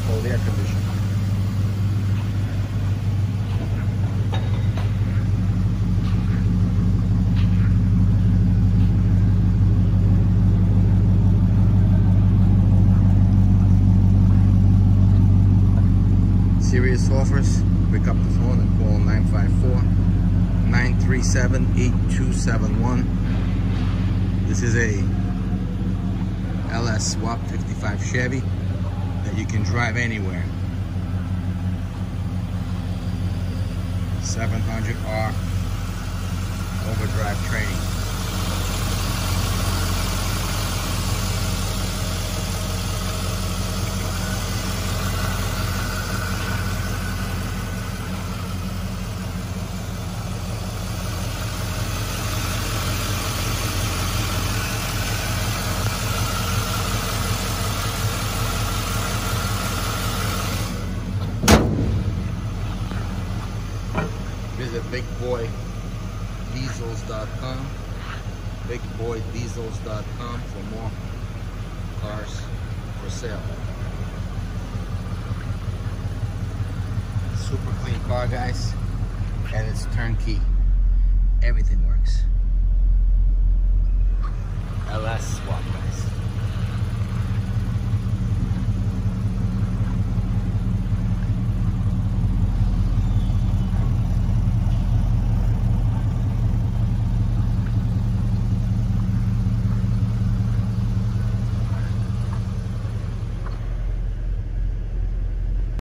cold air conditioning. Serious offers, pick up the phone and call 954-937-8271. This is a LS Swap 55 Chevy that you can drive anywhere. 700R overdrive training. Visit bigboydiesels.com bigboydiesels.com for more cars for sale. Super clean car, guys, and it's turnkey. Everything works.